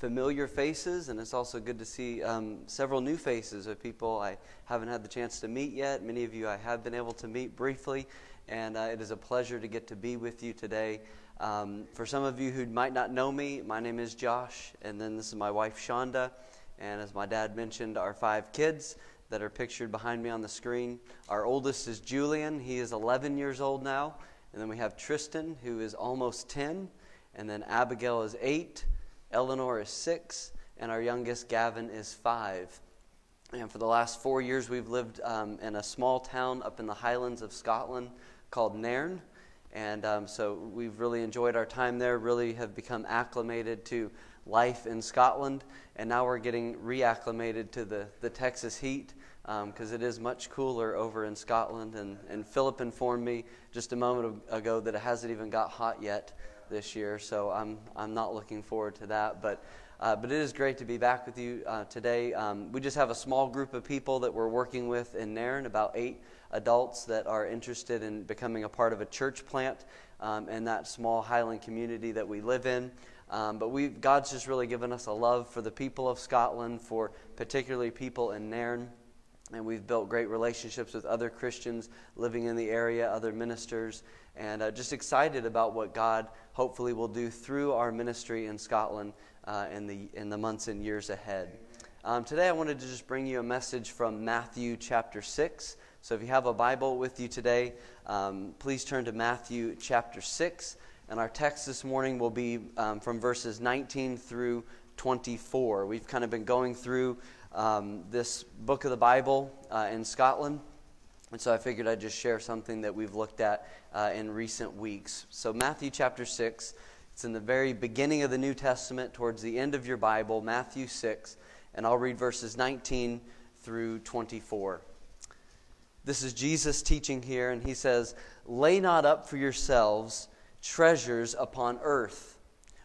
familiar faces, and it's also good to see um, several new faces of people I haven't had the chance to meet yet. Many of you I have been able to meet briefly, and uh, it is a pleasure to get to be with you today. Um, for some of you who might not know me, my name is Josh, and then this is my wife Shonda, and as my dad mentioned, our five kids that are pictured behind me on the screen. Our oldest is Julian, he is 11 years old now, and then we have Tristan, who is almost 10, and then Abigail is 8. Eleanor is six, and our youngest, Gavin, is five. And for the last four years, we've lived um, in a small town up in the highlands of Scotland called Nairn. And um, so we've really enjoyed our time there, really have become acclimated to life in Scotland. And now we're getting reacclimated to the, the Texas heat because um, it is much cooler over in Scotland. And, and Philip informed me just a moment ago that it hasn't even got hot yet this year, so I'm, I'm not looking forward to that. But, uh, but it is great to be back with you uh, today. Um, we just have a small group of people that we're working with in Nairn, about eight adults that are interested in becoming a part of a church plant um, in that small Highland community that we live in. Um, but we God's just really given us a love for the people of Scotland, for particularly people in Nairn. And we've built great relationships with other Christians living in the area, other ministers, and uh, just excited about what God hopefully will do through our ministry in Scotland uh, in, the, in the months and years ahead. Um, today, I wanted to just bring you a message from Matthew chapter 6. So, if you have a Bible with you today, um, please turn to Matthew chapter 6. And our text this morning will be um, from verses 19 through 24. We've kind of been going through um, this book of the Bible uh, in Scotland. And so I figured I'd just share something that we've looked at uh, in recent weeks. So, Matthew chapter 6, it's in the very beginning of the New Testament, towards the end of your Bible, Matthew 6, and I'll read verses 19 through 24. This is Jesus teaching here, and he says, Lay not up for yourselves treasures upon earth,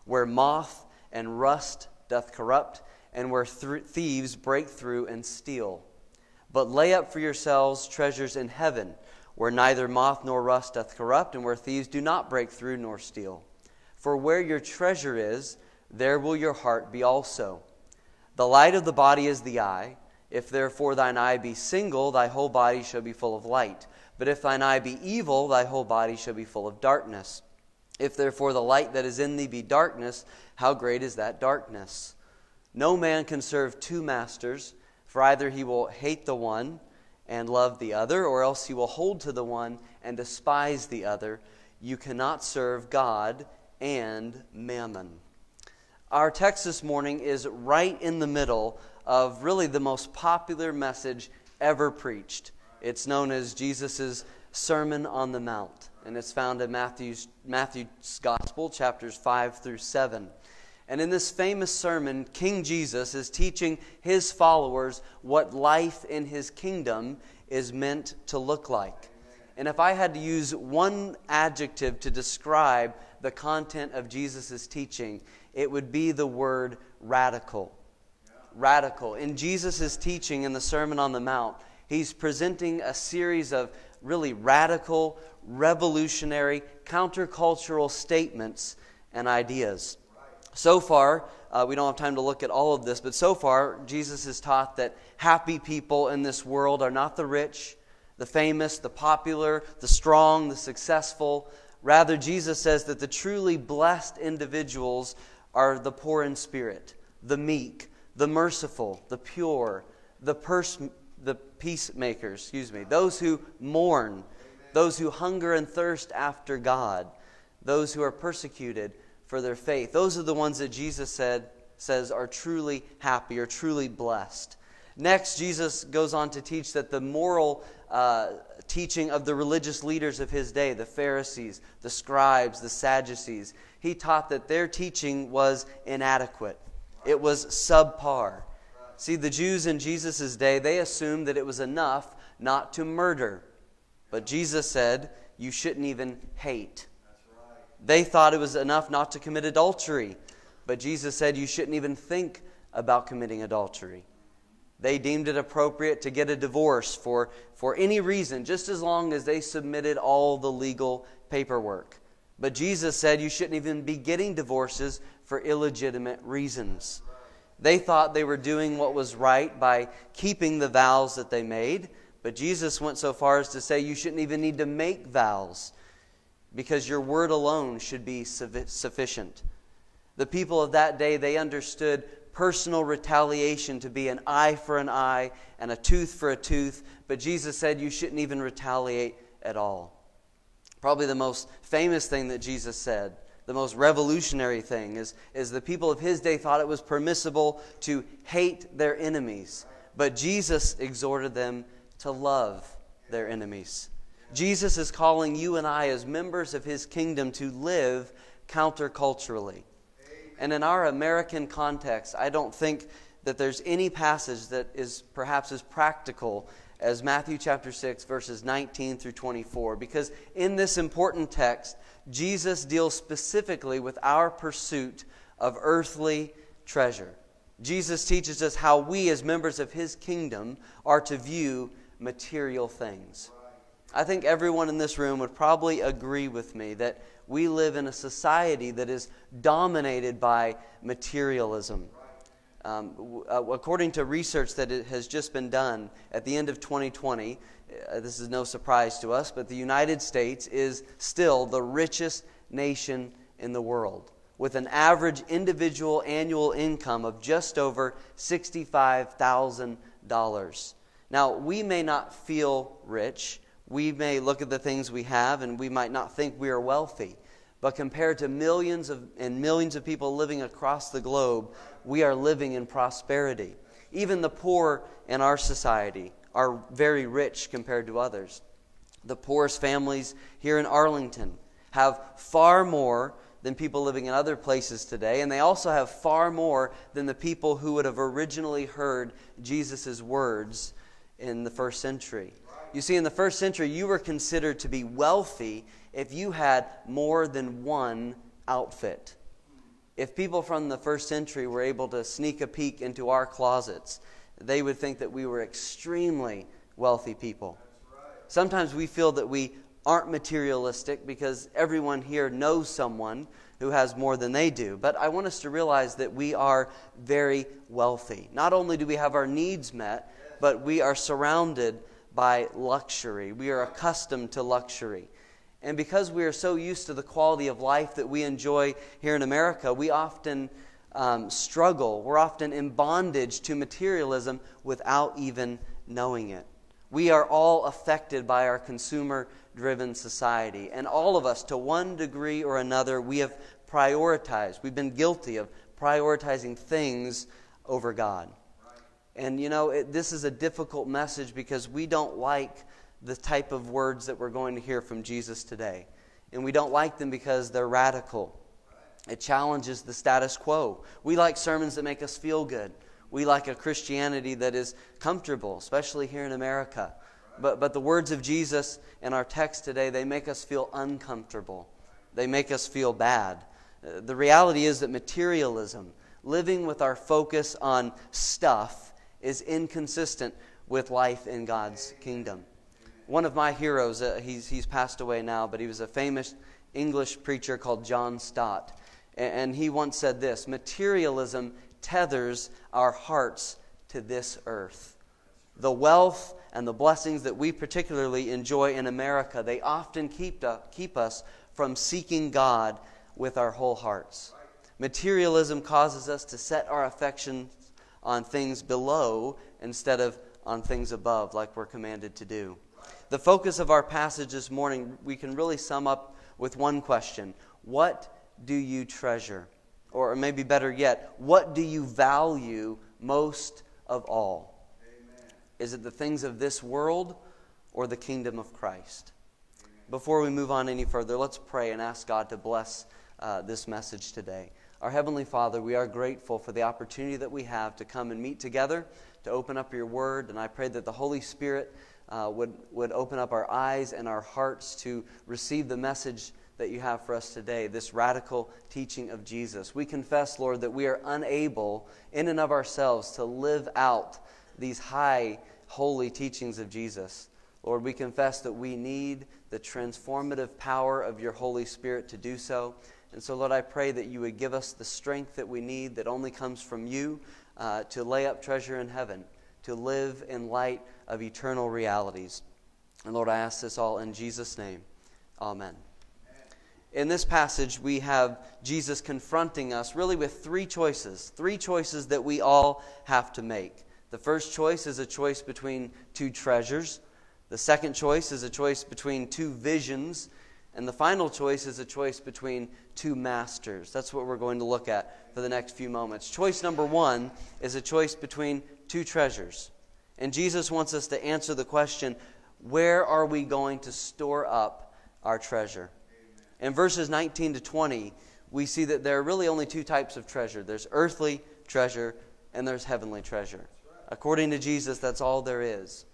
where moth and rust doth corrupt, and where th- thieves break through and steal but lay up for yourselves treasures in heaven, where neither moth nor rust doth corrupt, and where thieves do not break through nor steal. For where your treasure is, there will your heart be also. The light of the body is the eye. If therefore thine eye be single, thy whole body shall be full of light. But if thine eye be evil, thy whole body shall be full of darkness. If therefore the light that is in thee be darkness, how great is that darkness? No man can serve two masters. For either he will hate the one and love the other, or else he will hold to the one and despise the other. You cannot serve God and mammon. Our text this morning is right in the middle of really the most popular message ever preached. It's known as Jesus' Sermon on the Mount, and it's found in Matthew's, Matthew's Gospel, chapters 5 through 7. And in this famous sermon, King Jesus is teaching his followers what life in his kingdom is meant to look like. And if I had to use one adjective to describe the content of Jesus' teaching, it would be the word radical. Radical. In Jesus' teaching in the Sermon on the Mount, he's presenting a series of really radical, revolutionary, countercultural statements and ideas. So far, uh, we don't have time to look at all of this, but so far, Jesus has taught that happy people in this world are not the rich, the famous, the popular, the strong, the successful. Rather, Jesus says that the truly blessed individuals are the poor in spirit, the meek, the merciful, the pure, the, pers- the peacemakers, excuse me, those who mourn, those who hunger and thirst after God, those who are persecuted for their faith. Those are the ones that Jesus said says are truly happy or truly blessed. Next, Jesus goes on to teach that the moral uh, teaching of the religious leaders of his day, the Pharisees, the scribes, the Sadducees, he taught that their teaching was inadequate. It was subpar. See, the Jews in Jesus' day, they assumed that it was enough not to murder. But Jesus said, you shouldn't even hate. They thought it was enough not to commit adultery, but Jesus said you shouldn't even think about committing adultery. They deemed it appropriate to get a divorce for, for any reason, just as long as they submitted all the legal paperwork. But Jesus said you shouldn't even be getting divorces for illegitimate reasons. They thought they were doing what was right by keeping the vows that they made, but Jesus went so far as to say you shouldn't even need to make vows because your word alone should be sufficient. The people of that day, they understood personal retaliation to be an eye for an eye and a tooth for a tooth, but Jesus said you shouldn't even retaliate at all. Probably the most famous thing that Jesus said, the most revolutionary thing, is, is the people of his day thought it was permissible to hate their enemies, but Jesus exhorted them to love their enemies. Jesus is calling you and I, as members of his kingdom, to live counterculturally. And in our American context, I don't think that there's any passage that is perhaps as practical as Matthew chapter 6, verses 19 through 24, because in this important text, Jesus deals specifically with our pursuit of earthly treasure. Jesus teaches us how we, as members of his kingdom, are to view material things. I think everyone in this room would probably agree with me that we live in a society that is dominated by materialism. Um, uh, according to research that has just been done at the end of 2020, uh, this is no surprise to us, but the United States is still the richest nation in the world, with an average individual annual income of just over $65,000. Now, we may not feel rich we may look at the things we have and we might not think we are wealthy. But compared to millions of, and millions of people living across the globe, we are living in prosperity. Even the poor in our society are very rich compared to others. The poorest families here in Arlington have far more than people living in other places today, and they also have far more than the people who would have originally heard Jesus' words in the first century. You see, in the first century, you were considered to be wealthy if you had more than one outfit. If people from the first century were able to sneak a peek into our closets, they would think that we were extremely wealthy people. Sometimes we feel that we aren't materialistic because everyone here knows someone who has more than they do. But I want us to realize that we are very wealthy. Not only do we have our needs met, but we are surrounded by luxury. We are accustomed to luxury. And because we are so used to the quality of life that we enjoy here in America, we often um, struggle. We're often in bondage to materialism without even knowing it. We are all affected by our consumer driven society. And all of us, to one degree or another, we have prioritized, we've been guilty of prioritizing things over God. And you know, it, this is a difficult message because we don't like the type of words that we're going to hear from Jesus today. And we don't like them because they're radical. It challenges the status quo. We like sermons that make us feel good. We like a Christianity that is comfortable, especially here in America. But, but the words of Jesus in our text today, they make us feel uncomfortable. They make us feel bad. Uh, the reality is that materialism, living with our focus on stuff, is inconsistent with life in God's kingdom. One of my heroes, uh, he's, he's passed away now, but he was a famous English preacher called John Stott. And he once said this Materialism tethers our hearts to this earth. The wealth and the blessings that we particularly enjoy in America, they often keep, keep us from seeking God with our whole hearts. Materialism causes us to set our affections on things below instead of on things above, like we're commanded to do. The focus of our passage this morning, we can really sum up with one question What do you treasure? Or maybe better yet, what do you value most of all? Amen. Is it the things of this world or the kingdom of Christ? Amen. Before we move on any further, let's pray and ask God to bless uh, this message today. Our Heavenly Father, we are grateful for the opportunity that we have to come and meet together, to open up your word, and I pray that the Holy Spirit uh, would, would open up our eyes and our hearts to receive the message that you have for us today, this radical teaching of Jesus. We confess, Lord, that we are unable in and of ourselves to live out these high, holy teachings of Jesus. Lord, we confess that we need the transformative power of your Holy Spirit to do so. And so, Lord, I pray that you would give us the strength that we need that only comes from you uh, to lay up treasure in heaven, to live in light of eternal realities. And Lord, I ask this all in Jesus' name. Amen. In this passage, we have Jesus confronting us really with three choices, three choices that we all have to make. The first choice is a choice between two treasures. The second choice is a choice between two visions. And the final choice is a choice between two masters. That's what we're going to look at for the next few moments. Choice number one is a choice between two treasures. And Jesus wants us to answer the question where are we going to store up our treasure? In verses 19 to 20, we see that there are really only two types of treasure there's earthly treasure and there's heavenly treasure. According to Jesus, that's all there is.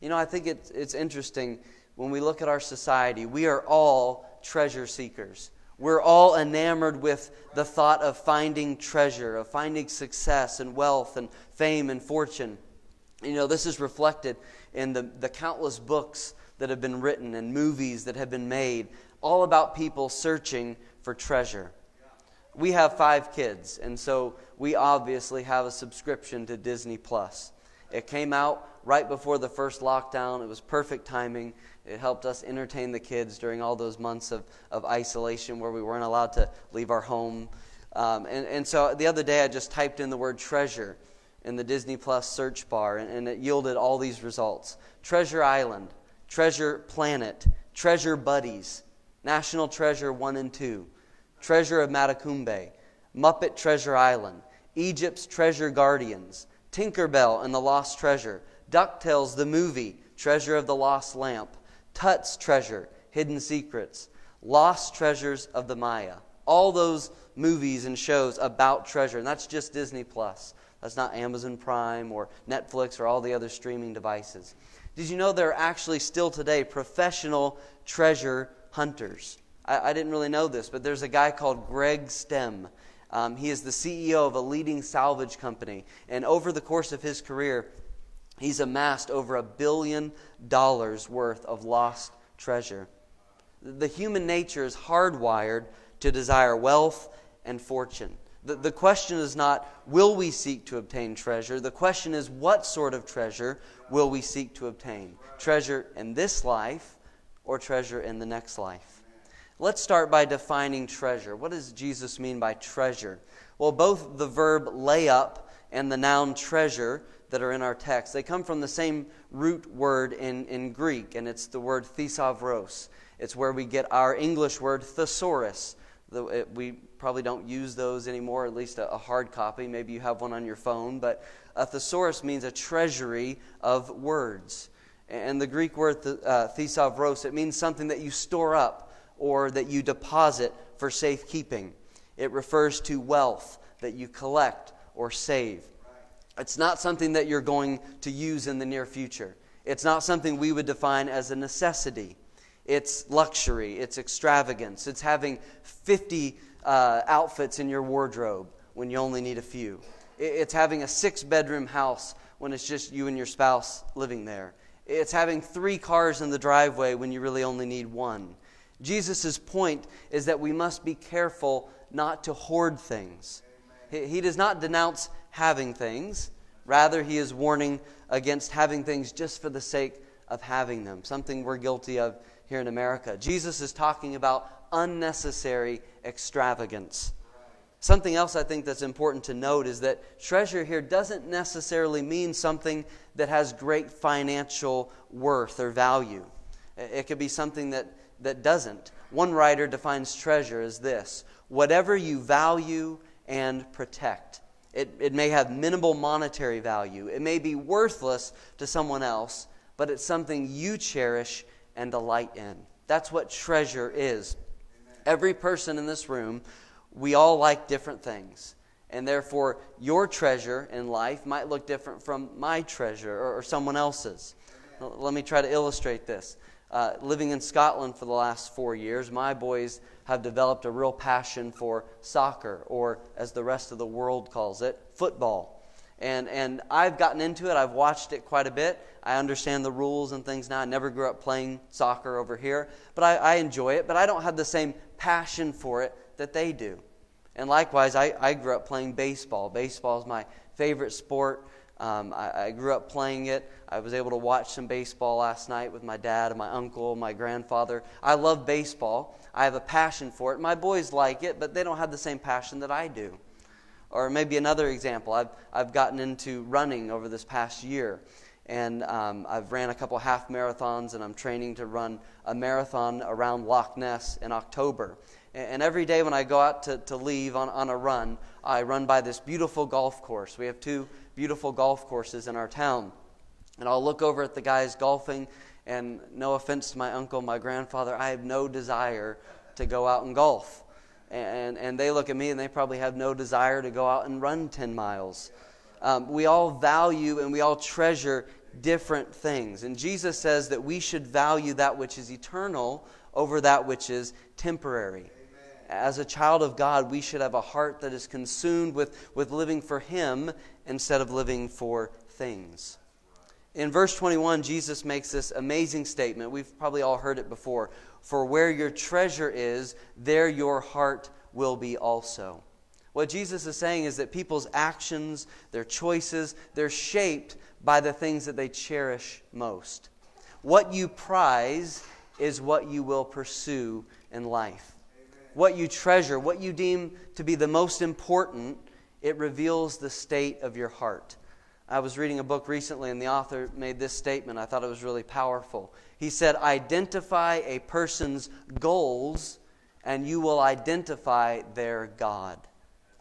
You know, I think it's, it's interesting when we look at our society, we are all treasure seekers. We're all enamored with the thought of finding treasure, of finding success and wealth and fame and fortune. You know, this is reflected in the, the countless books that have been written and movies that have been made, all about people searching for treasure. We have five kids, and so we obviously have a subscription to Disney Plus. It came out right before the first lockdown. It was perfect timing. It helped us entertain the kids during all those months of, of isolation where we weren't allowed to leave our home. Um, and, and so the other day I just typed in the word treasure in the Disney Plus search bar, and, and it yielded all these results Treasure Island, Treasure Planet, Treasure Buddies, National Treasure 1 and 2, Treasure of Matacumbe, Muppet Treasure Island, Egypt's Treasure Guardians, Tinkerbell and the Lost Treasure, DuckTales the movie, Treasure of the Lost Lamp, Tut's Treasure, Hidden Secrets, Lost Treasures of the Maya. All those movies and shows about treasure, and that's just Disney Plus. That's not Amazon Prime or Netflix or all the other streaming devices. Did you know there are actually still today professional treasure hunters? I, I didn't really know this, but there's a guy called Greg Stemm. Um, he is the CEO of a leading salvage company. And over the course of his career, he's amassed over a billion dollars worth of lost treasure. The human nature is hardwired to desire wealth and fortune. The, the question is not, will we seek to obtain treasure? The question is, what sort of treasure will we seek to obtain? Treasure in this life or treasure in the next life? Let's start by defining treasure. What does Jesus mean by treasure? Well, both the verb lay up and the noun treasure that are in our text, they come from the same root word in, in Greek, and it's the word thesavros. It's where we get our English word thesaurus. The, it, we probably don't use those anymore, at least a, a, hard copy. Maybe you have one on your phone. But a thesaurus means a treasury of words. And the Greek word uh, thesavros, it means something that you store up or that you deposit for safekeeping. It refers to wealth that you collect or save. It's not something that you're going to use in the near future. It's not something we would define as a necessity. It's luxury, it's extravagance, it's having 50 uh, outfits in your wardrobe when you only need a few. It's having a six bedroom house when it's just you and your spouse living there. It's having three cars in the driveway when you really only need one. Jesus' point is that we must be careful not to hoard things. He, he does not denounce having things, rather, he is warning against having things just for the sake of having them, something we're guilty of here in America. Jesus is talking about unnecessary extravagance. Something else I think that's important to note is that treasure here doesn't necessarily mean something that has great financial worth or value. It could be something that, that doesn't. One writer defines treasure as this whatever you value and protect. It, it may have minimal monetary value, it may be worthless to someone else, but it's something you cherish and delight in. That's what treasure is. Amen. Every person in this room, we all like different things. And therefore, your treasure in life might look different from my treasure or, or someone else's. Amen. Let me try to illustrate this. Uh, living in Scotland for the last four years, my boys have developed a real passion for soccer, or as the rest of the world calls it, football. And, and I've gotten into it. I've watched it quite a bit. I understand the rules and things now. I never grew up playing soccer over here, but I, I enjoy it. But I don't have the same passion for it that they do. And likewise, I, I grew up playing baseball. Baseball is my favorite sport. Um, I, I, grew up playing it. I was able to watch some baseball last night with my dad and my uncle, my grandfather. I love baseball. I have a passion for it. My boys like it, but they don't have the same passion that I do. Or maybe another example, I've, I've gotten into running over this past year. And um, I've ran a couple half marathons, and I'm training to run a marathon around Loch Ness in October. And every day when I go out to, to leave on, on a run, I run by this beautiful golf course. We have two beautiful golf courses in our town. And I'll look over at the guys golfing, and no offense to my uncle, my grandfather, I have no desire to go out and golf. And, and they look at me and they probably have no desire to go out and run 10 miles. Um, we all value and we all treasure different things. And Jesus says that we should value that which is eternal over that which is temporary as a child of God, we should have a heart that is consumed with, with living for Him instead of living for things. In verse 21, Jesus makes this amazing statement. We've probably all heard it before. For where your treasure is, there your heart will be also. What Jesus is saying is that people's actions, their choices, they're shaped by the things that they cherish most. What you prize is what you will pursue in life what you treasure, what you deem to be the most important, it reveals the state of your heart. I was reading a book recently, and the author made this statement. I thought it was really powerful. He said, Identify a person's goals, and you will identify their God.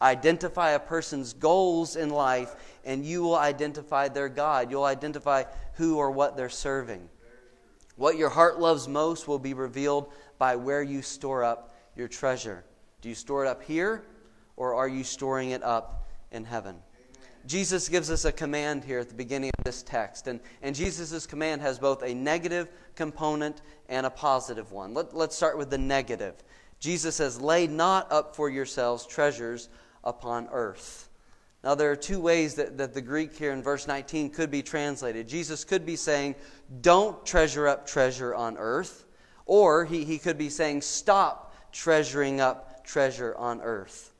Identify a person's goals in life, and you will identify their God. You'll identify who or what they're serving. What your heart loves most will be revealed by where you store up your treasure? Do you store it up here or are you storing it up in heaven? Jesus gives us a command here at the beginning of this text. And, and Jesus' command has both a negative component and a positive one. Let, let's start with the negative. Jesus says, Lay not up for yourselves treasures upon earth. Now, there are two ways that, that the Greek here in verse 19 could be translated. Jesus could be saying, Don't treasure up treasure on earth. Or he, he could be saying, Stop treasuring up treasure on earth.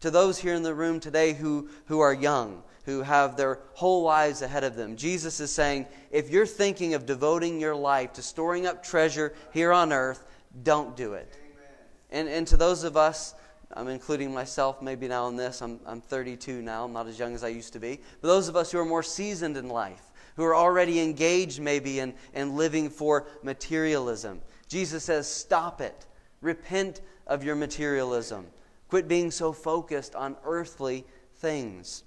To those here in the room today who, who are young, who have their whole lives ahead of them, Jesus is saying, if you're thinking of devoting your life to storing up treasure here on earth, don't do it. And, and to those of us, I'm including myself maybe now in this, I'm, I'm 32 now, I'm not as young as I used to be, but those of us who are more seasoned in life, who are already engaged maybe in, in living for materialism, Jesus says, stop it. Repent of your materialism. Quit being so focused on earthly things.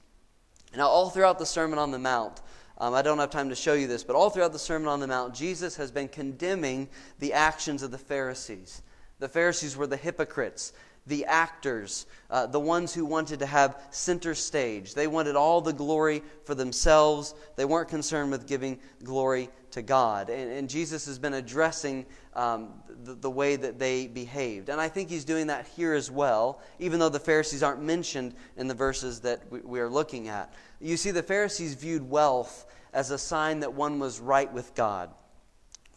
Now, all throughout the Sermon on the Mount, um, I don't have time to show you this, but all throughout the Sermon on the Mount, Jesus has been condemning the actions of the Pharisees. The Pharisees were the hypocrites the actors, uh, the ones who wanted to have center stage. They wanted all the glory for themselves. They weren't concerned with giving glory to God. And, and Jesus has been addressing um, the, the, way that they behaved. And I think he's doing that here as well, even though the Pharisees aren't mentioned in the verses that we, we are looking at. You see, the Pharisees viewed wealth as a sign that one was right with God.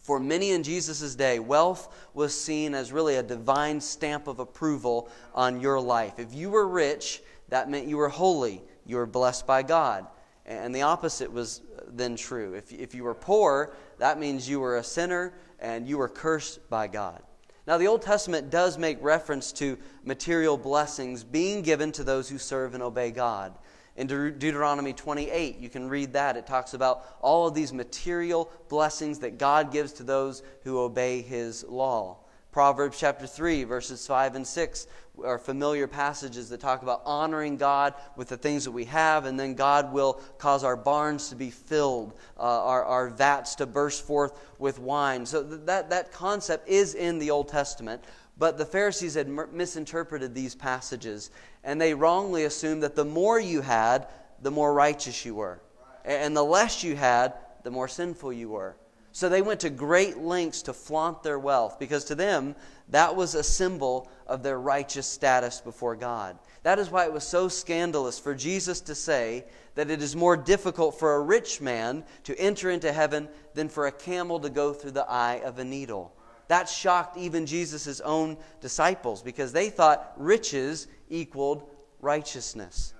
For many in Jesus' day, wealth was seen as really a divine stamp of approval on your life. If you were rich, that meant you were holy, you were blessed by God. And the opposite was then true. If, if you were poor, that means you were a sinner and you were cursed by God. Now, the Old Testament does make reference to material blessings being given to those who serve and obey God. In De- Deuteronomy 28, you can read that. It talks about all of these material blessings that God gives to those who obey his law. Proverbs chapter 3, verses 5 and 6 are familiar passages that talk about honoring God with the things that we have, and then God will cause our barns to be filled, uh, our, our vats to burst forth with wine. So that, that concept is in the Old Testament. But the Pharisees had misinterpreted these passages, and they wrongly assumed that the more you had, the more righteous you were. And the less you had, the more sinful you were. So they went to great lengths to flaunt their wealth because to them, that was a symbol of their righteous status before God. That is why it was so scandalous for Jesus to say that it is more difficult for a rich man to enter into heaven than for a camel to go through the eye of a needle. That shocked even Jesus' own disciples because they thought riches equaled righteousness.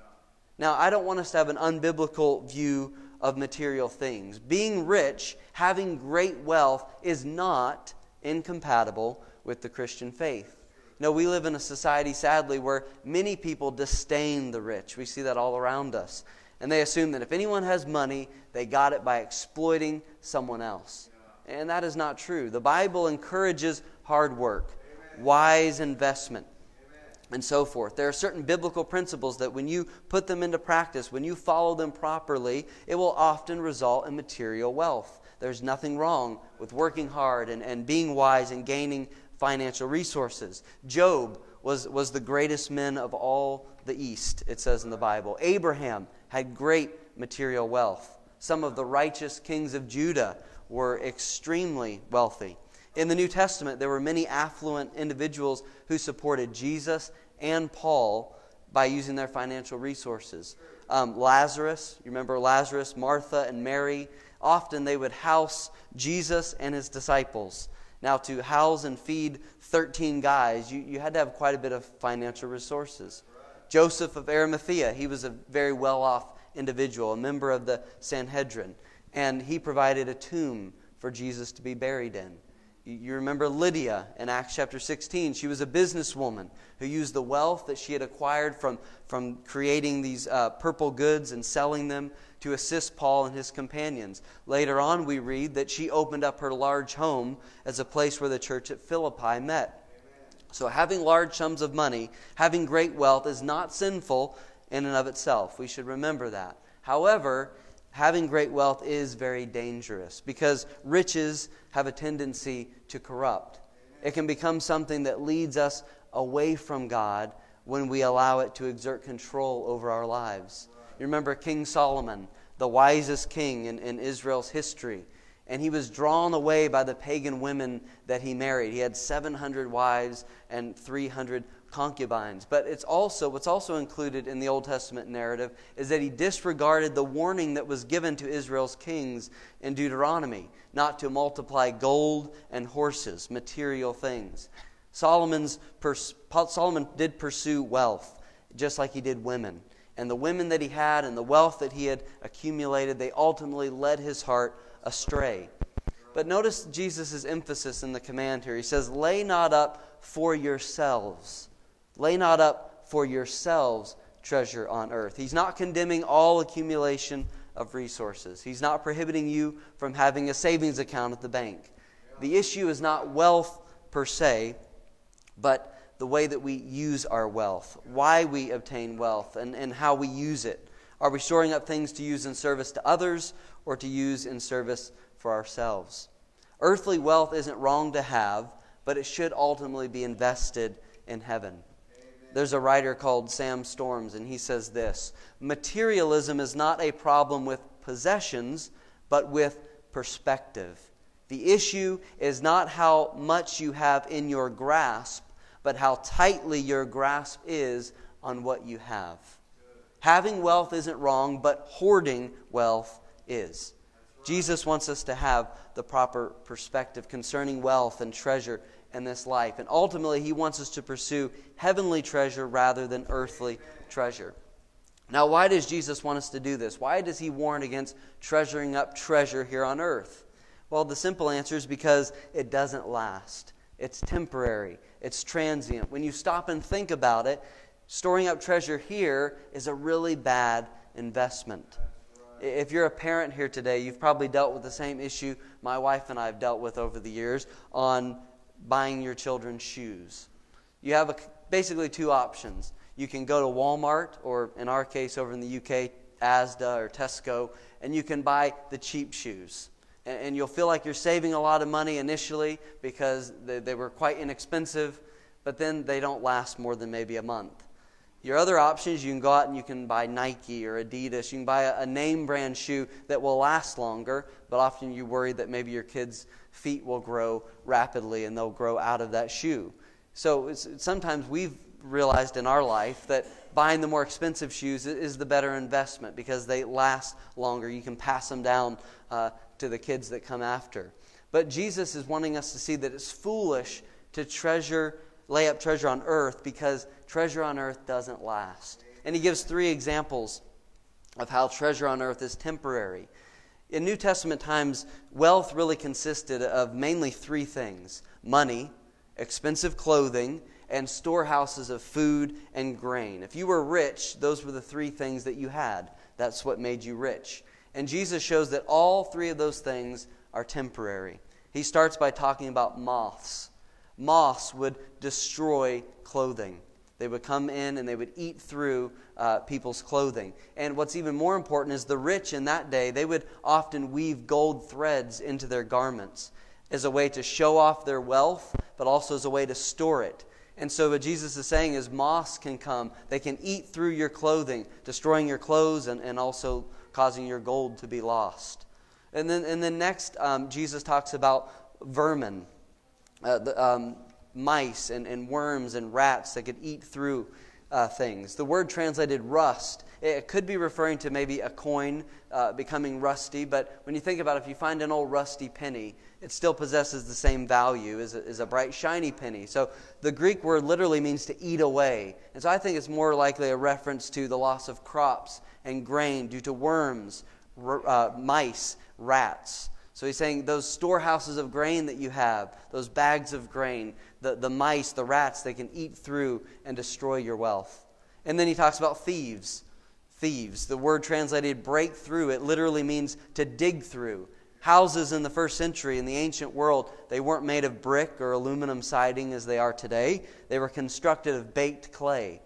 Now, I don't want us to have an unbiblical view of material things. Being rich, having great wealth, is not incompatible with the Christian faith. No, we live in a society, sadly, where many people disdain the rich. We see that all around us. And they assume that if anyone has money, they got it by exploiting someone else. And that is not true. The Bible encourages hard work, wise investment, and so forth. There are certain biblical principles that when you put them into practice, when you follow them properly, it will often result in material wealth. There's nothing wrong with working hard and, and being wise and gaining financial resources. Job was, was the greatest man of all the East, it says in the Bible. Abraham had great material wealth. Some of the righteous kings of Judah were extremely wealthy. In the New Testament, there were many affluent individuals who supported Jesus and Paul by using their financial resources. Um, Lazarus, you remember Lazarus, Martha, and Mary? Often they would house Jesus and his disciples. Now, to house and feed 13 guys, you, you had to have quite a bit of financial resources. Joseph of Arimathea, he was a very well off individual, a member of the Sanhedrin, and he provided a tomb for Jesus to be buried in. You remember Lydia in Acts chapter 16. She was a businesswoman who used the wealth that she had acquired from, from creating these uh, purple goods and selling them to assist Paul and his companions. Later on, we read that she opened up her large home as a place where the church at Philippi met. So, having large sums of money, having great wealth, is not sinful in and of itself. We should remember that. However, having great wealth is very dangerous because riches have a tendency to corrupt. It can become something that leads us away from God when we allow it to exert control over our lives. You remember King Solomon, the wisest king in, in Israel's history and he was drawn away by the pagan women that he married. He had 700 wives and 300 concubines. But it's also what's also included in the Old Testament narrative is that he disregarded the warning that was given to Israel's kings in Deuteronomy, not to multiply gold and horses, material things. Solomon's Solomon did pursue wealth, just like he did women. And the women that he had and the wealth that he had accumulated, they ultimately led his heart astray. But notice Jesus' emphasis in the command here. He says, Lay not up for yourselves. Lay not up for yourselves treasure on earth. He's not condemning all accumulation of resources. He's not prohibiting you from having a savings account at the bank. The issue is not wealth per se, but the way that we use our wealth, why we obtain wealth, and, and how we use it. Are we storing up things to use in service to others, or to use in service for ourselves. Earthly wealth isn't wrong to have, but it should ultimately be invested in heaven. There's a writer called Sam Storms, and he says this Materialism is not a problem with possessions, but with perspective. The issue is not how much you have in your grasp, but how tightly your grasp is on what you have. Having wealth isn't wrong, but hoarding wealth is. Jesus wants us to have the proper perspective concerning wealth and treasure in this life. And ultimately, he wants us to pursue heavenly treasure rather than earthly treasure. Now, why does Jesus want us to do this? Why does he warn against treasuring up treasure here on earth? Well, the simple answer is because it doesn't last. It's temporary, it's transient. When you stop and think about it, storing up treasure here is a really bad investment. If you're a parent here today, you've probably dealt with the same issue my wife and I have dealt with over the years on buying your children shoes. You have a, basically two options. You can go to Walmart, or in our case, over in the UK, Asda or Tesco, and you can buy the cheap shoes. And, you'll feel like you're saving a lot of money initially because they, they were quite inexpensive, but then they don't last more than maybe a month. Your other options, you can go out and you can buy Nike or Adidas. You can buy a, a, name brand shoe that will last longer, but often you worry that maybe your kids' feet will grow rapidly and they'll grow out of that shoe. So sometimes we've realized in our life that buying the more expensive shoes is the better investment because they last longer. You can pass them down uh, to the kids that come after. But Jesus is wanting us to see that it's foolish to treasure, lay up treasure on earth because treasure on earth doesn't last. And he gives three examples of how treasure on earth is temporary. In New Testament times, wealth really consisted of mainly three things money, expensive clothing, and storehouses of food and grain. If you were rich, those were the three things that you had. That's what made you rich. And Jesus shows that all three of those things are temporary. He starts by talking about moths. Moths would destroy clothing. They would come in and they would eat through uh, people's clothing. And what's even more important is the rich in that day, they would often weave gold threads into their garments as a way to show off their wealth, but also as a way to store it. And so, what Jesus is saying is, moths can come. They can eat through your clothing, destroying your clothes and, and also causing your gold to be lost. And then, and then next, um, Jesus talks about vermin, uh, the, um, mice and, and worms and rats that could eat through uh, things. The word translated rust, it could be referring to maybe a coin uh, becoming rusty, but when you think about it, if you find an old rusty penny, it still possesses the same value as a, as a bright, shiny penny. So the Greek word literally means to eat away. And so I think it's more likely a reference to the loss of crops and grain due to worms, uh, mice, rats. So he's saying those storehouses of grain that you have, those bags of grain, the, the mice, the rats, they can eat through and destroy your wealth. And then he talks about thieves. Thieves. The word translated break through, it literally means to dig through. Houses in the first century in the ancient world, they weren't made of brick or aluminum siding as they are today. They were constructed of baked clay.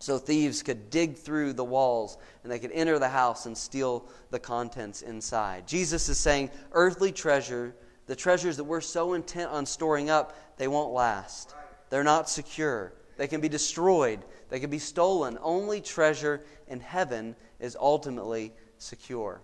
So thieves could dig through the walls and they could enter the house and steal the contents inside. Jesus is saying, earthly treasure, the treasures that we're so intent on storing up, they won't last. They're not secure. They can be destroyed. They can be stolen. Only treasure in heaven is ultimately secure.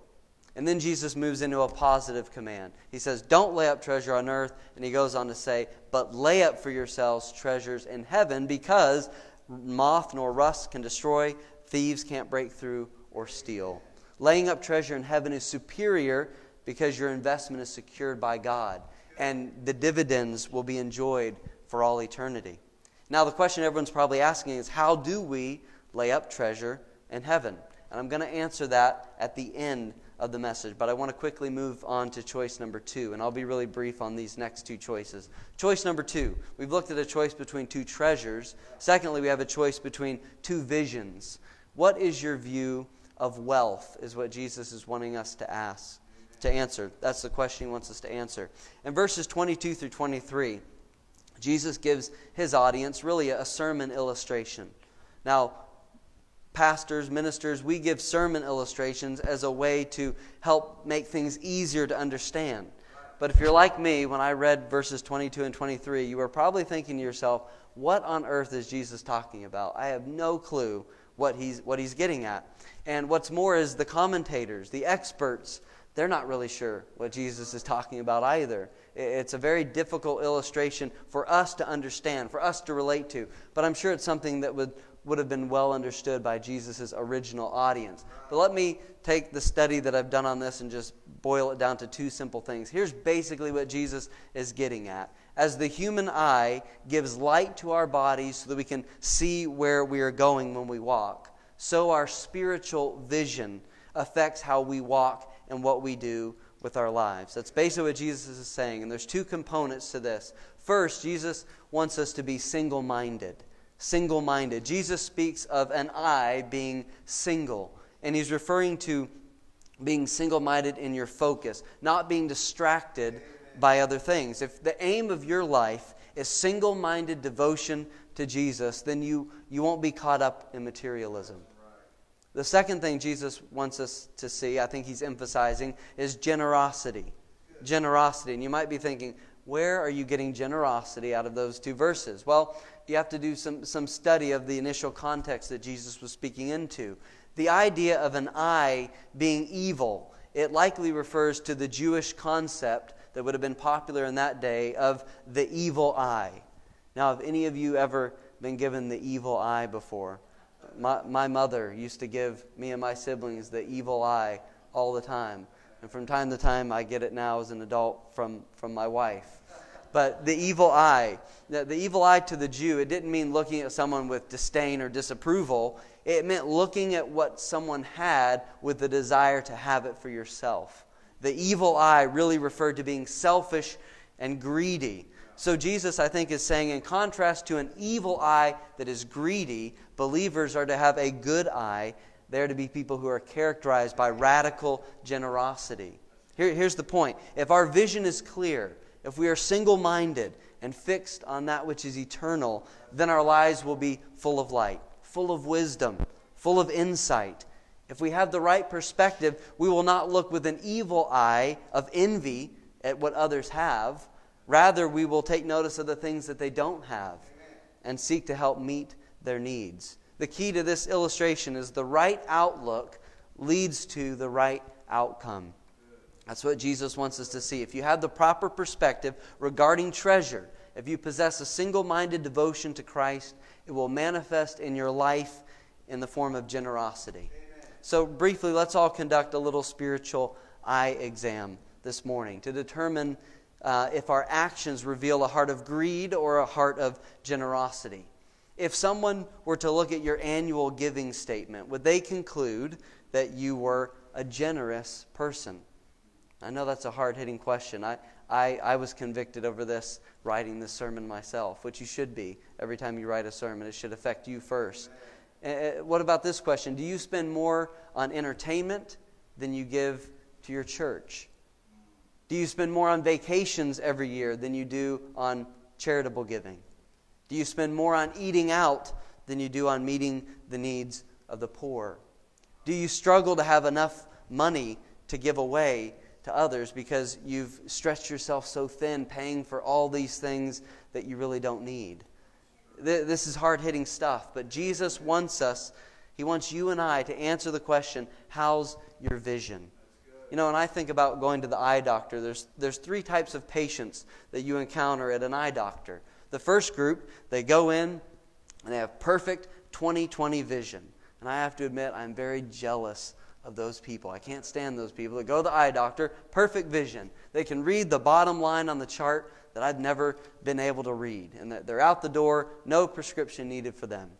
And then Jesus moves into a positive command. He says, Don't lay up treasure on earth. And he goes on to say, But lay up for yourselves treasures in heaven because moth nor rust can destroy, thieves can't break through or steal. Laying up treasure in heaven is superior because your investment is secured by God, and the dividends will be enjoyed for all eternity. Now, the question everyone's probably asking is how do we lay up treasure in heaven? And I'm going to answer that at the end of the message. But I want to quickly move on to choice number two, and I'll be really brief on these next two choices. Choice number two we've looked at a choice between two treasures. Secondly, we have a choice between two visions. What is your view of wealth, is what Jesus is wanting us to ask, to answer. That's the question he wants us to answer. In verses 22 through 23, Jesus gives his audience really a sermon illustration. Now, pastors, ministers, we give sermon illustrations as a way to help make things easier to understand. But if you're like me, when I read verses 22 and 23, you were probably thinking to yourself, what on earth is Jesus talking about? I have no clue what he's, what he's getting at. And what's more is the commentators, the experts, they're not really sure what Jesus is talking about either. It's a very difficult illustration for us to understand, for us to relate to. But I'm sure it's something that would would have been well understood by Jesus' original audience. But let me take the study that I've done on this and just boil it down to two simple things. Here's basically what Jesus is getting at. As the human eye gives light to our bodies so that we can see where we are going when we walk, so our spiritual vision affects how we walk and what we do with our lives. That's basically what Jesus is saying. And there's two components to this. First, Jesus wants us to be single minded single minded. Jesus speaks of an eye being single, and he's referring to being single minded in your focus, not being distracted by other things. If the aim of your life is single minded devotion to Jesus, then you, you won't be caught up in materialism. The second thing Jesus wants us to see, I think he's emphasizing, is generosity. Generosity. And you might be thinking, where are you getting generosity out of those two verses? Well, you have to do some, some study of the initial context that Jesus was speaking into. The idea of an eye being evil, it likely refers to the Jewish concept that would have been popular in that day of the evil eye. Now, have any of you ever been given the evil eye before? My, my mother used to give me and my siblings the evil eye all the time. And from time to time, I get it now as an adult from, from my wife. But the evil eye, the, the evil eye to the Jew, it didn't mean looking at someone with disdain or disapproval. It meant looking at what someone had with the desire to have it for yourself. The evil eye really referred to being selfish and greedy. So Jesus, I think, is saying, in contrast to an evil eye that is greedy, believers are to have a good eye. They're to be people who are characterized by radical generosity. Here, here's the point if our vision is clear, if we are single minded and fixed on that which is eternal, then our lives will be full of light, full of wisdom, full of insight. If we have the right perspective, we will not look with an evil eye of envy at what others have. Rather, we will take notice of the things that they don't have and seek to help meet their needs. The key to this illustration is the right outlook leads to the right outcome. That's what Jesus wants us to see. If you have the proper perspective regarding treasure, if you possess a single minded devotion to Christ, it will manifest in your life in the form of generosity. Amen. So, briefly, let's all conduct a little spiritual eye exam this morning to determine uh, if our actions reveal a heart of greed or a heart of generosity. If someone were to look at your annual giving statement, would they conclude that you were a generous person? I know that's a hard hitting question. I, I, I was convicted over this writing this sermon myself, which you should be. Every time you write a sermon, it should affect you first. Uh, what about this question? Do you spend more on entertainment than you give to your church? Do you spend more on vacations every year than you do on charitable giving? Do you spend more on eating out than you do on meeting the needs of the poor? Do you struggle to have enough money to give away to others because you've stretched yourself so thin paying for all these things that you really don't need. This is hard hitting stuff, but Jesus wants us, He wants you and I to answer the question how's your vision? You know, when I think about going to the eye doctor, there's, there's three types of patients that you encounter at an eye doctor. The first group, they go in and they have perfect 20 20 vision. And I have to admit, I'm very jealous of those people. I can't stand those people that go to the eye doctor, perfect vision. They can read the bottom line on the chart that I've never been able to read, and that they're out the door, no prescription needed for them.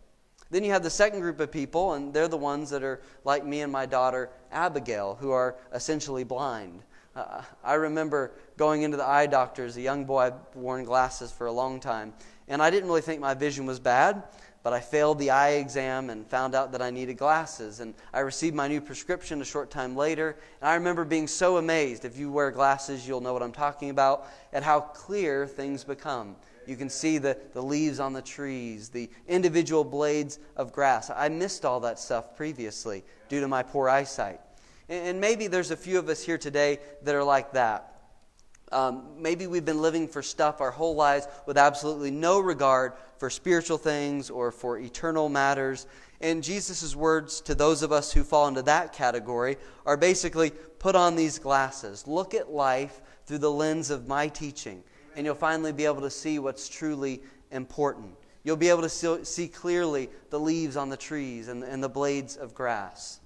Then you have the second group of people, and they're the ones that are like me and my daughter Abigail, who are essentially blind. Uh, I remember going into the eye doctor as a young boy. I'd worn glasses for a long time, and I didn't really think my vision was bad but I failed the eye exam and found out that I needed glasses. And I received my new prescription a short time later. And I remember being so amazed. If you wear glasses, you'll know what I'm talking about, at how clear things become. You can see the, the leaves on the trees, the individual blades of grass. I missed all that stuff previously due to my poor eyesight. And, maybe there's a few of us here today that are like that. Um, maybe we've been living for stuff our whole lives with absolutely no regard for spiritual things or for eternal matters. And Jesus' words to those of us who fall into that category are basically put on these glasses. Look at life through the lens of my teaching, and you'll finally be able to see what's truly important. You'll be able to see clearly the leaves on the trees and, and the blades of grass.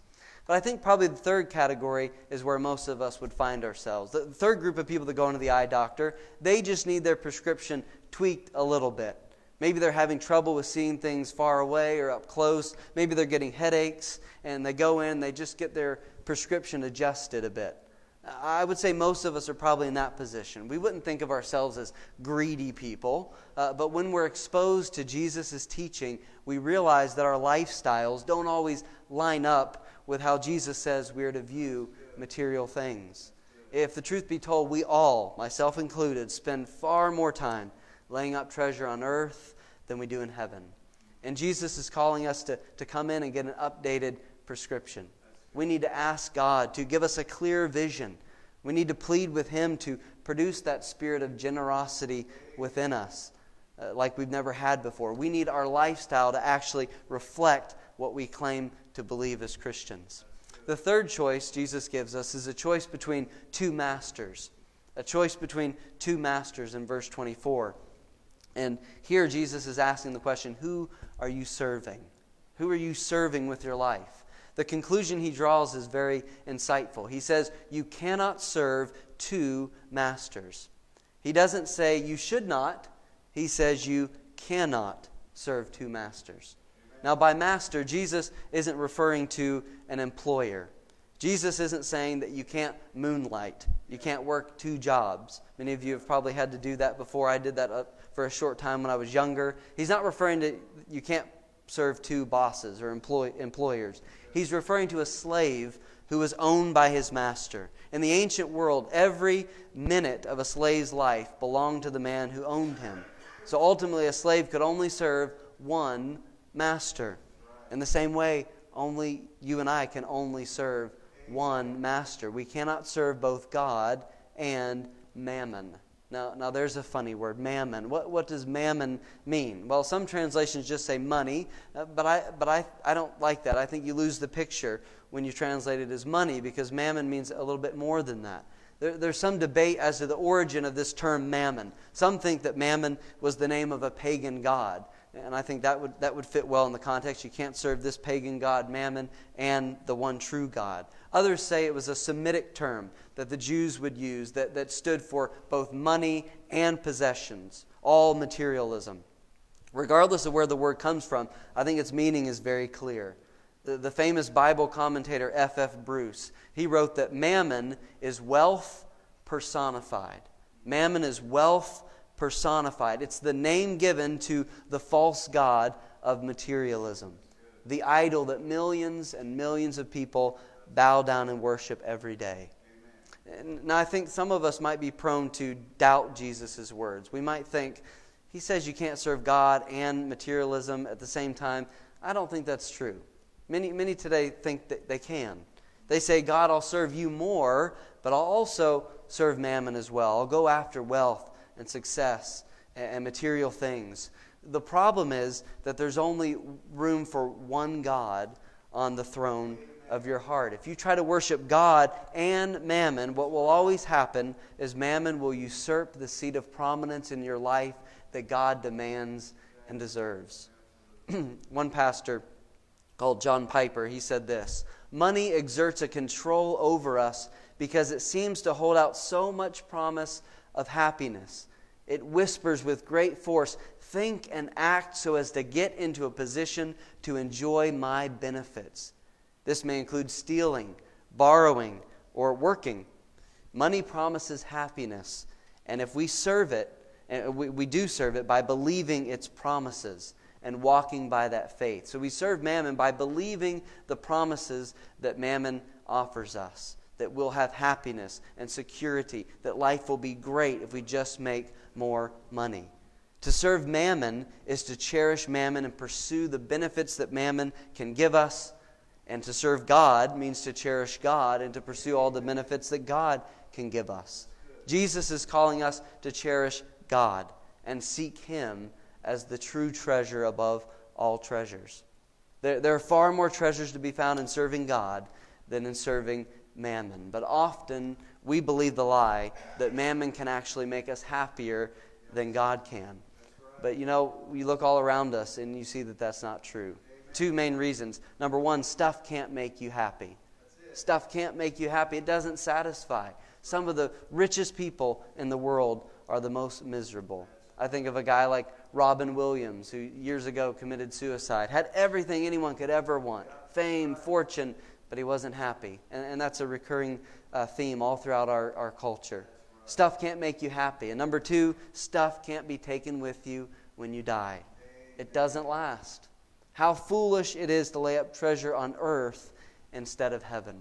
But I think probably the third category is where most of us would find ourselves. The third group of people that go into the eye doctor, they just need their prescription tweaked a little bit. Maybe they're having trouble with seeing things far away or up close. Maybe they're getting headaches, and they go in, they just get their prescription adjusted a bit. I would say most of us are probably in that position. We wouldn't think of ourselves as greedy people, uh, but when we're exposed to Jesus' teaching, we realize that our lifestyles don't always line up with how Jesus says we are to view material things. If the truth be told, we all, myself included, spend far more time laying up treasure on earth than we do in heaven. And Jesus is calling us to, to come in and get an updated prescription. We need to ask God to give us a clear vision. We need to plead with Him to produce that spirit of generosity within us uh, like we've never had before. We need our lifestyle to actually reflect what we claim to believe as Christians. The third choice Jesus gives us is a choice between two masters. A choice between two masters in verse 24. And here Jesus is asking the question who are you serving? Who are you serving with your life? The conclusion he draws is very insightful. He says, You cannot serve two masters. He doesn't say you should not, he says you cannot serve two masters. Now, by master, Jesus isn't referring to an employer. Jesus isn't saying that you can't moonlight, you can't work two jobs. Many of you have probably had to do that before. I did that uh, for a short time when I was younger. He's not referring to you can't serve two bosses or employ, employers. He's referring to a slave who was owned by his master. In the ancient world, every minute of a slave's life belonged to the man who owned him. So ultimately, a slave could only serve one master. In the same way, only you and I can only serve one master. We cannot serve both God and mammon. Now, now there's a funny word, mammon. What, what does mammon mean? Well, some translations just say money, uh, but, I, but I, I don't like that. I think you lose the picture when you translate it as money because mammon means a little bit more than that. There, there's some debate as to the origin of this term mammon. Some think that mammon was the name of a pagan god. And I think that would, that would fit well in the context. You can't serve this pagan god, Mammon, and the one true God. Others say it was a Semitic term that the Jews would use that, that stood for both money and possessions, all materialism. Regardless of where the word comes from, I think its meaning is very clear. The, the famous Bible commentator F. F. Bruce, he wrote that mammon is wealth personified. Mammon is wealth personified. It's the name given to the false god of materialism, the idol that millions and millions of people bow down and worship every day. Now, I think some of us might be prone to doubt Jesus' words. We might think, he says you can't serve God and materialism at the same time. I don't think that's true. Many, many today think that they can. They say, God, I'll serve you more, but I'll also serve mammon as well. I'll go after wealth and success and material things. The problem is that there's only room for one God on the throne of your heart. If you try to worship God and mammon, what will always happen is mammon will usurp the seat of prominence in your life that God demands and deserves. One pastor called John Piper, he said this Money exerts a control over us because it seems to hold out so much promise of happiness it whispers with great force think and act so as to get into a position to enjoy my benefits. This may include stealing, borrowing, or working. Money promises happiness, and if we serve it, and we, we do serve it by believing its promises and walking by that faith. So we serve mammon by believing the promises that mammon offers us that we'll have happiness and security, that life will be great if we just make more money. To serve mammon is to cherish mammon and pursue the benefits that mammon can give us. And to serve God means to cherish God and to pursue all the benefits that God can give us. Jesus is calling us to cherish God and seek Him as the true treasure above all treasures. There, there are far more treasures to be found in serving God than in serving mammon. But often we believe the lie that mammon can actually make us happier than God can. But you know, you look all around us and you see that that's not true. Two main reasons. Number one, stuff can't make you happy. Stuff can't make you happy, it doesn't satisfy. Some of the richest people in the world are the most miserable. I think of a guy like Robin Williams, who years ago committed suicide, had everything anyone could ever want fame, fortune, but he wasn't happy. And, and that's a recurring uh, theme all throughout our, our culture. Stuff can't make you happy. And number two, stuff can't be taken with you when you die. It doesn't last. How foolish it is to lay up treasure on earth instead of heaven.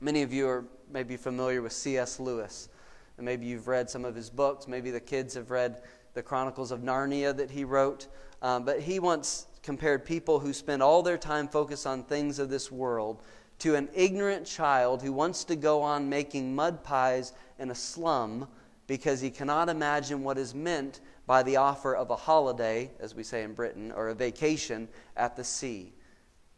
Many of you are maybe familiar with C.S. Lewis. And maybe you've read some of his books. Maybe the kids have read the Chronicles of Narnia that he wrote. Um, but he once compared people who spend all their time focused on things of this world to an ignorant child who wants to go on making mud pies in a slum because he cannot imagine what is meant by the offer of a holiday, as we say in Britain, or a vacation at the sea.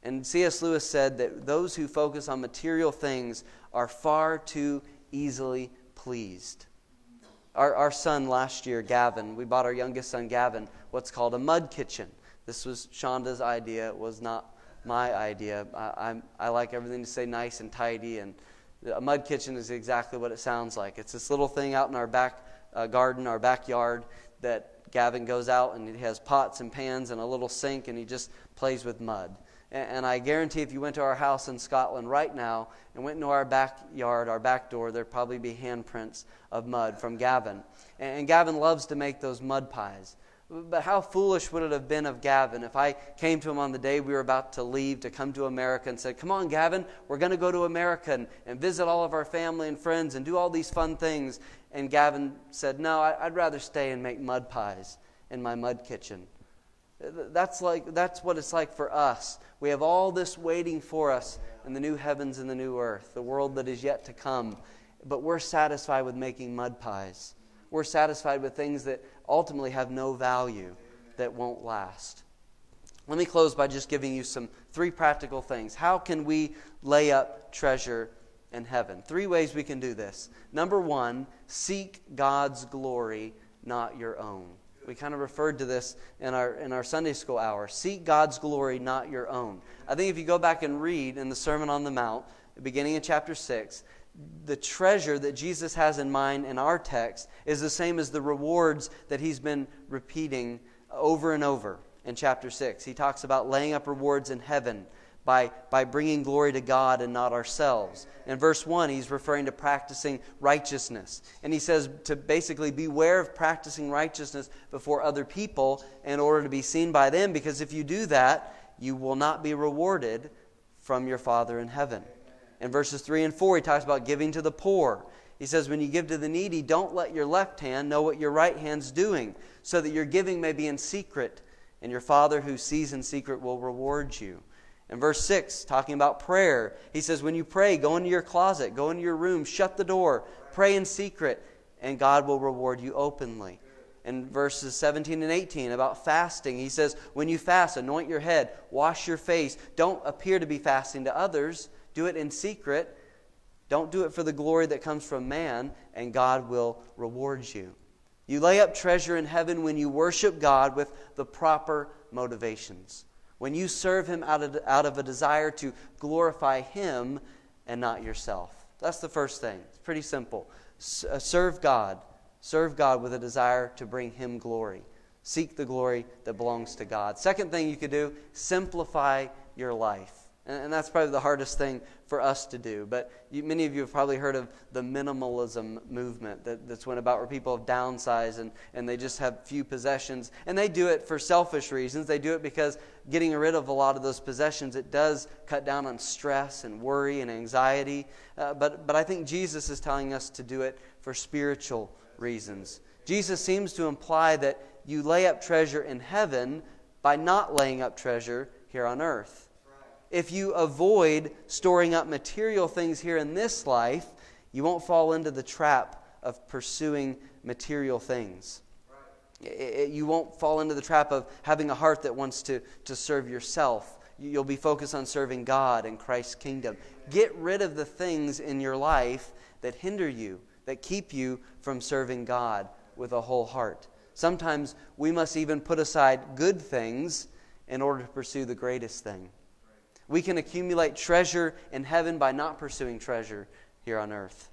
And C.S. Lewis said that those who focus on material things are far too easily pleased. Our, our son last year, Gavin, we bought our youngest son, Gavin, what's called a mud kitchen. This was Shonda's idea. It was not my idea. I, I'm, I like everything to stay nice and tidy, and a mud kitchen is exactly what it sounds like. It's this little thing out in our back uh, garden, our backyard, that Gavin goes out and he has pots and pans and a little sink, and he just plays with mud. And, I guarantee if you went to our house in Scotland right now and went into our backyard, our back door, there'd probably be handprints of mud from Gavin. And Gavin loves to make those mud pies. But how foolish would it have been of Gavin if I came to him on the day we were about to leave to come to America and said, Come on, Gavin, we're going to go to America and, and, visit all of our family and friends and do all these fun things. And Gavin said, No, I, I'd rather stay and make mud pies in my mud kitchen. That's, like, that's what it's like for us. We have all this waiting for us in the new heavens and the new earth, the world that is yet to come. But we're satisfied with making mud pies. We're satisfied with things that ultimately have no value, that won't last. Let me close by just giving you some three practical things. How can we lay up treasure in heaven? Three ways we can do this. Number one, seek God's glory, not your own. We kind of referred to this in our, in our Sunday school hour. Seek God's glory, not your own. I think if you go back and read in the Sermon on the Mount, beginning in chapter 6, the treasure that Jesus has in mind in our text is the same as the rewards that he's been repeating over and over in chapter 6. He talks about laying up rewards in heaven by, by bringing glory to God and not ourselves. In verse 1, he's referring to practicing righteousness. And he says to basically beware of practicing righteousness before other people in order to be seen by them, because if you do that, you will not be rewarded from your Father in heaven. In verses 3 and 4, he talks about giving to the poor. He says, When you give to the needy, don't let your left hand know what your right hand's doing, so that your giving may be in secret, and your Father who sees in secret will reward you. In verse 6, talking about prayer, he says, When you pray, go into your closet, go into your room, shut the door, pray in secret, and God will reward you openly. In verses 17 and 18, about fasting, he says, When you fast, anoint your head, wash your face. Don't appear to be fasting to others, do it in secret. Don't do it for the glory that comes from man, and God will reward you. You lay up treasure in heaven when you worship God with the proper motivations when you serve Him out of, out of a desire to glorify Him and not yourself. That's the first thing. It's pretty simple. S- uh, serve God. Serve God with a desire to bring Him glory. Seek the glory that belongs to God. Second thing you could do, simplify your life. And that's probably the hardest thing for us to do. But you, many of you have probably heard of the minimalism movement that, that's went about where people have downsized and, and they just have few possessions. And they do it for selfish reasons. They do it because getting rid of a lot of those possessions, it does cut down on stress and worry and anxiety. Uh, but, but I think Jesus is telling us to do it for spiritual reasons. Jesus seems to imply that you lay up treasure in heaven by not laying up treasure here on earth if you avoid storing up material things here in this life, you won't fall into the trap of pursuing material things. you won't fall into the trap of having a heart that wants to, to serve yourself. You'll be focused on serving God and Christ's kingdom. Get rid of the things in your life that hinder you, that keep you from serving God with a whole heart. Sometimes we must even put aside good things in order to pursue the greatest thing. We can accumulate treasure in heaven by not pursuing treasure here on earth.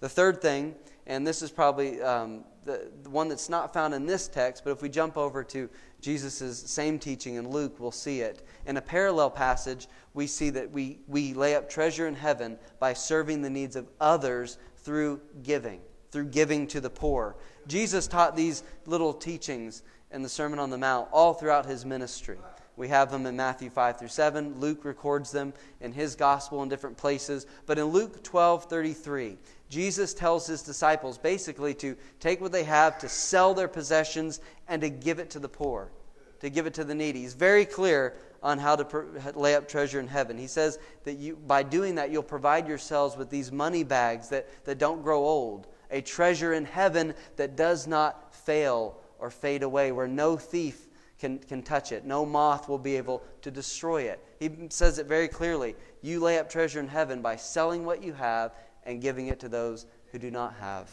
The third thing, and this is probably um, the, the, one that's not found in this text, but if we jump over to Jesus' same teaching in Luke, we'll see it. In a parallel passage, we see that we, we lay up treasure in heaven by serving the needs of others through giving, through giving to the poor. Jesus taught these little teachings in the Sermon on the Mount all throughout his ministry. We have them in Matthew 5 through 7. Luke records them in his gospel in different places. But in Luke 12 33, Jesus tells his disciples basically to take what they have, to sell their possessions, and to give it to the poor, to give it to the needy. He's very clear on how to lay up treasure in heaven. He says that you, by doing that, you'll provide yourselves with these money bags that, that don't grow old, a treasure in heaven that does not fail or fade away, where no thief can, can touch it. No moth will be able to destroy it. He says it very clearly. You lay up treasure in heaven by selling what you have and giving it to those who do not have.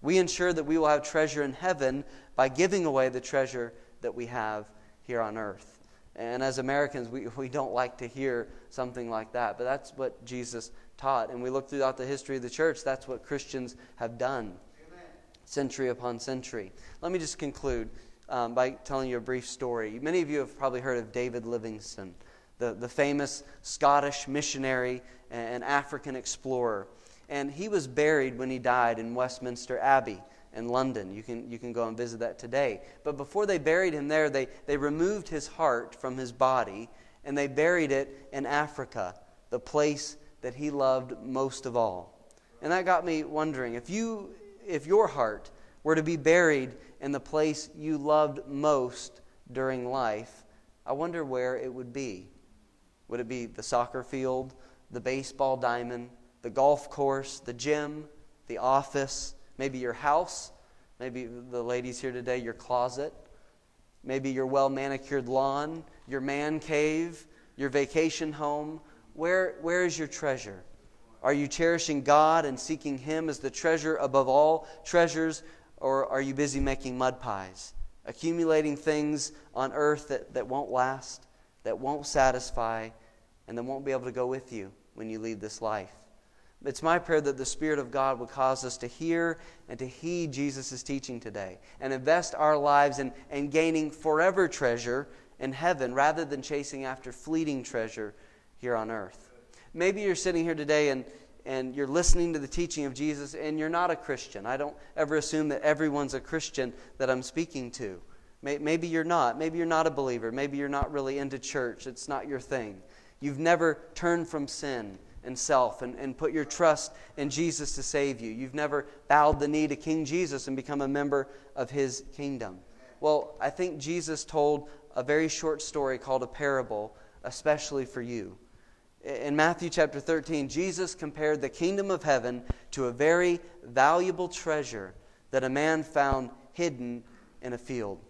We ensure that we will have treasure in heaven by giving away the treasure that we have here on earth. And as Americans, we, we don't like to hear something like that. But that's what Jesus taught. And we look throughout the history of the church, that's what Christians have done Amen. century upon century. Let me just conclude um, by telling you a brief story. Many of you have probably heard of David Livingstone, the, the famous Scottish missionary and African explorer. And he was buried when he died in Westminster Abbey in London. You can, you can go and visit that today. But before they buried him there, they, they removed his heart from his body and they buried it in Africa, the place that he loved most of all. And that got me wondering if, you, if your heart were to be buried in the place you loved most during life, I wonder where it would be. Would it be the soccer field, the baseball diamond, the golf course, the gym, the office, maybe your house, maybe the ladies here today, your closet, maybe your well manicured lawn, your man cave, your vacation home. Where, where is your treasure? Are you cherishing God and seeking Him as the treasure above all treasures, or are you busy making mud pies, accumulating things on earth that, that won't last, that won't satisfy, and that won't be able to go with you when you leave this life? It's my prayer that the Spirit of God would cause us to hear and to heed Jesus' teaching today and invest our lives in, in gaining forever treasure in heaven rather than chasing after fleeting treasure here on earth. Maybe you're sitting here today and, and you're listening to the teaching of Jesus and you're not a Christian. I don't ever assume that everyone's a Christian that I'm speaking to. Maybe you're not. Maybe you're not a believer. Maybe you're not really into church. It's not your thing. You've never turned from sin and self and, and put your trust in Jesus to save you. You've never bowed the knee to King Jesus and become a member of his kingdom. Well, I think Jesus told a very short story called a parable, especially for you. In Matthew chapter 13, Jesus compared the kingdom of heaven to a very valuable treasure that a man found hidden in a field.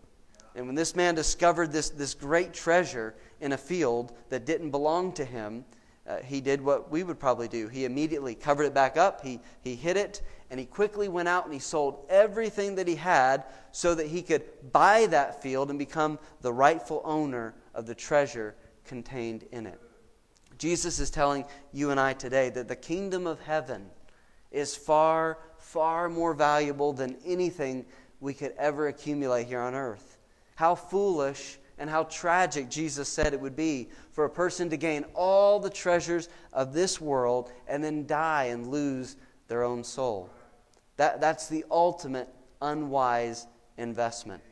And when this man discovered this, this great treasure in a field that didn't belong to him, uh, he did what we would probably do. He immediately covered it back up, he, he hid it, and he quickly went out and he sold everything that he had so that he could buy that field and become the rightful owner of the treasure contained in it. Jesus is telling you and I today that the kingdom of heaven is far, far more valuable than anything we could ever accumulate here on earth. How foolish and how tragic Jesus said it would be for a person to gain all the treasures of this world and then die and lose their own soul. That, that's the ultimate unwise investment.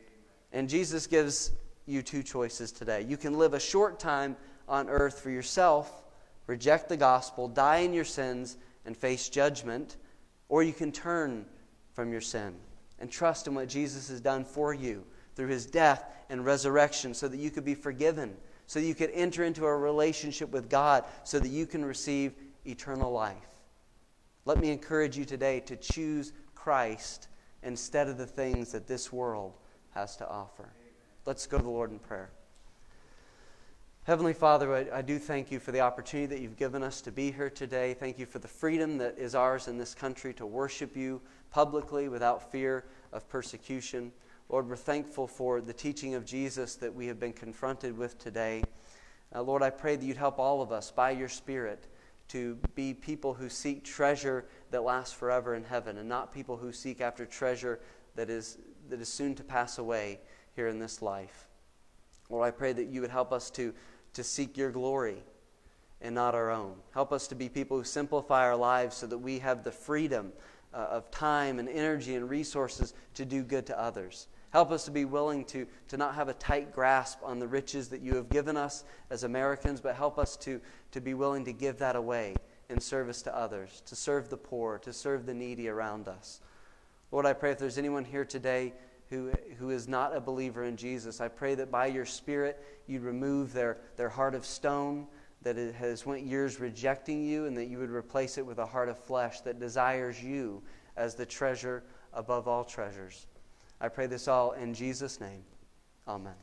And Jesus gives you two choices today. You can live a short time on earth for yourself, reject the gospel, die in your sins, and face judgment, or you can turn from your sin and trust in what Jesus has done for you through his death and resurrection so that you could be forgiven, so that you could enter into a relationship with God, so that you can receive eternal life. Let me encourage you today to choose Christ instead of the things that this world has to offer. Let's go to the Lord in prayer. Heavenly Father, I, I, do thank you for the opportunity that you've given us to be here today. Thank you for the freedom that is ours in this country to worship you publicly without fear of persecution. Lord, we're thankful for the teaching of Jesus that we have been confronted with today. Uh, Lord, I pray that you'd help all of us by your Spirit to be people who seek treasure that lasts forever in heaven and not people who seek after treasure that is, that is soon to pass away here in this life. Lord, I pray that you would help us to, to seek your glory and not our own. Help us to be people who simplify our lives so that we have the freedom uh, of time and energy and resources to do good to others. Help us to be willing to, to not have a tight grasp on the riches that you have given us as Americans, but help us to, to be willing to give that away in service to others, to serve the poor, to serve the needy around us. Lord, I pray if there's anyone here today who, who is not a believer in Jesus, I pray that by your Spirit you'd remove their, their heart of stone that it has went years rejecting you and that you would replace it with a heart of flesh that desires you as the treasure above all treasures. I pray this all in Jesus' name. Amen.